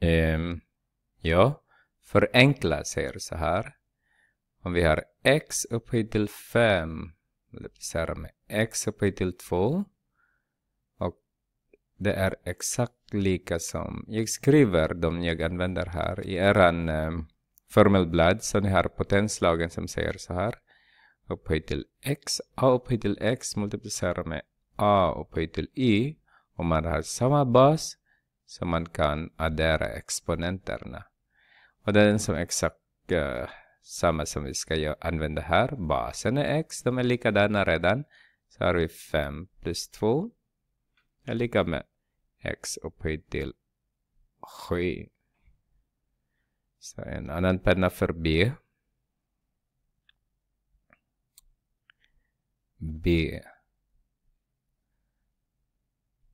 Um, ja, förenkla säger så här. Om vi har x upphöjt till 5 multiplicerar med x upphöjt till 2 och det är exakt lika som jag skriver de jag använder här i eran um, formelblad så ni har potenslagen som säger så här upphöjt till x, a upphöjt till x multiplicerar med a upphöjt till y och man har samma bas så man kan addera exponenterna. Och det är den som exakt uh, samma som vi ska använda här. Basen är x, de är likadana redan. Så har vi 5 plus 2 är lika med x upphöjt till 7. Så en annan penna för b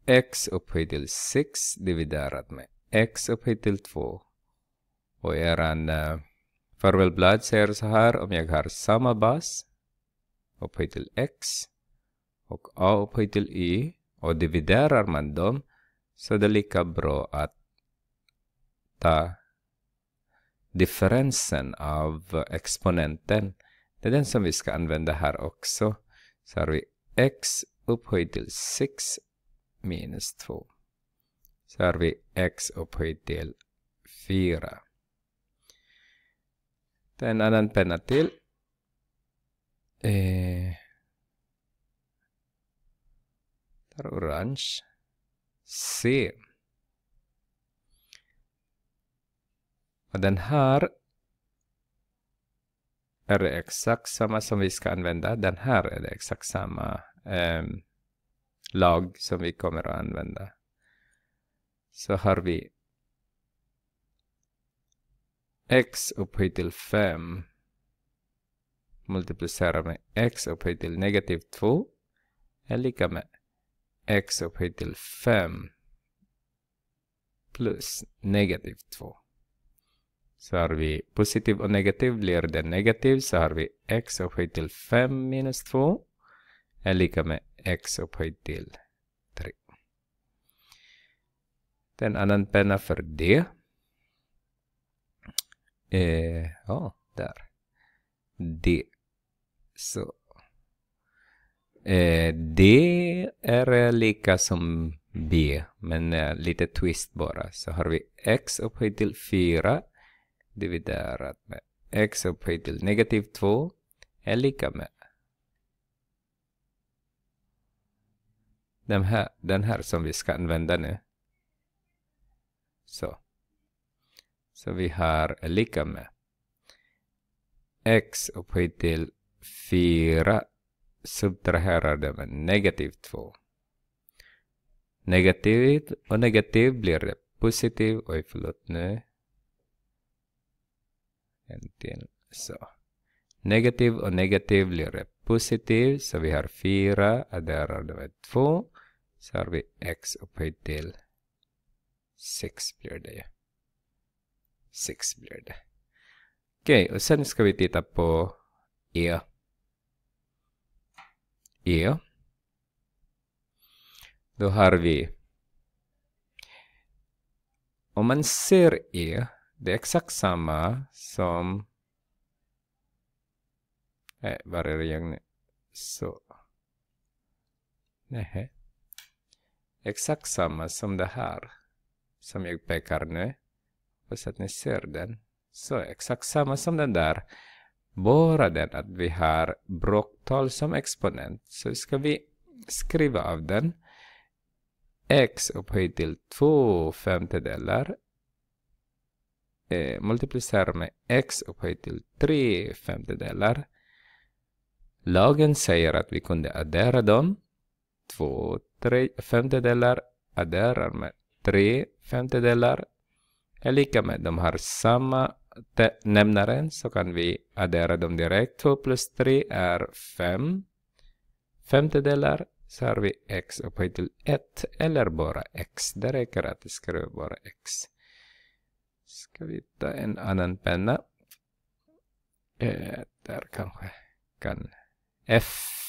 x upphöjt till 6 dividerat med x upphöjt till 2. Och eran uh, farvelblad säger så här, om jag har samma bas upphöjt till x och a upphöjt till y och dividerar man dem så det är lika bra att ta differensen av exponenten. Det är den som vi ska använda här också. Så har vi x upphöjt till 6 minus 2. Så har vi x upphöjt till 4. Ta en annan penna till. Eh, tar orange. C. Och den här är det exakt samma som vi ska använda. Den här är det exakt samma eh, lag som vi kommer att använda. Så har vi x upphöjt till 5 multiplicerat med x upphöjt till negativ 2 är lika med x upphöjt till 5 plus negativ 2. Så har vi positiv och negativ blir det negativ så har vi x upphöjt till 5 minus 2 är lika med x upphöjt till 3. En annan penna för d. Eh, ja, där. D. Så. Eh, D är lika som B, men eh, lite twist bara. Så har vi x upphöjt till 4 dividerat med x upphöjt till negativ 2 är lika med den här, den här som vi ska använda nu. Så. Så vi har lika med x upphöjt till 4 subtraherade med negativ 2. Negativt och negativ blir det positiv. Oj, förlåt nu. En till. Så. Negativ och negativ blir det positiv. Så vi har 4. adderade med 2. Så har vi x upphöjt till 6 blir det. ju. 6 blir det. Okej, okay, och sen ska vi titta på E. E. Då har vi om man ser E, det är exakt samma som Nej, var är det jag nu? Så. Nej. Exakt samma som det här. Som jag pekar nu. Och så att ni ser den. Så exakt samma som den där. Bara den att vi har bråktal som exponent. Så ska vi skriva av den. x upphöjt till 2 femtedelar. Eh, multiplicera med x upphöjt till 3 femtedelar. Lagen säger att vi kunde addera dem två tre femtedelar adderar med tre femtedelar är lika med, de har samma nämnaren så kan vi addera dem direkt. 2 plus 3 är 5 femtedelar så har vi x upphöjt till 1 eller bara x. Det räcker att skriva bara x. Ska vi ta en annan penna? Eh, där kanske kan f.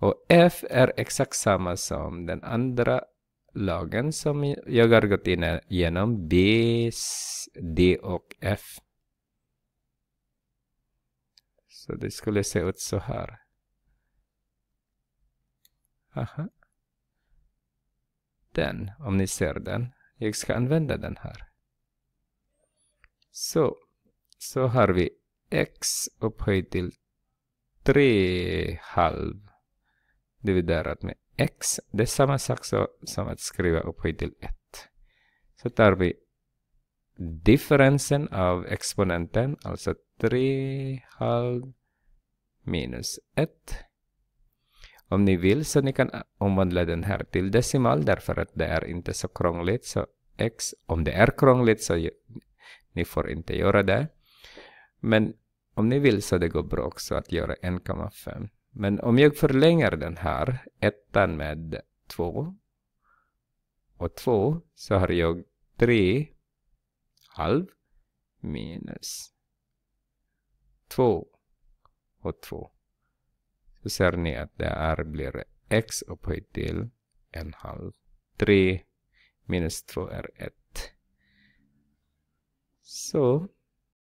Och f är exakt samma som den andra lagen som jag har gått igenom. B, D och F. Så det skulle se ut så här. Aha. Den, om ni ser den. Jag ska använda den här. Så, så har vi x upphöjt till 3 halv dividerat med x. Det är samma sak så, som att skriva upphöjt till 1. Så tar vi differensen av exponenten, alltså 3 halv minus 1. Om ni vill så ni kan omvandla den här till decimal därför att det är inte så krångligt. Så x, om det är krångligt så ni får inte göra det. Men om ni vill så det går bra också att göra 1,5. Men om jag förlänger den här ettan med 2 och 2 så har jag 3 halv minus 2 och 2. Så ser ni att det här blir x upphöjt till en halv. 3 minus 2 är 1. Så